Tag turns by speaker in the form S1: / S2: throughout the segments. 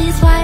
S1: these why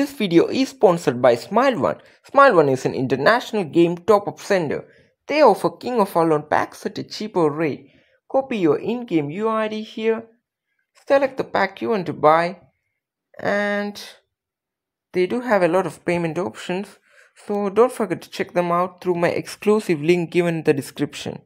S1: This video is sponsored by SmileOne. SmileOne is an international game top-up sender. They offer King of Avalon packs at a cheaper rate. Copy your in-game UID here. Select the pack you want to buy. And they do have a lot of payment options. So don't forget to check them out through my exclusive link given in the description.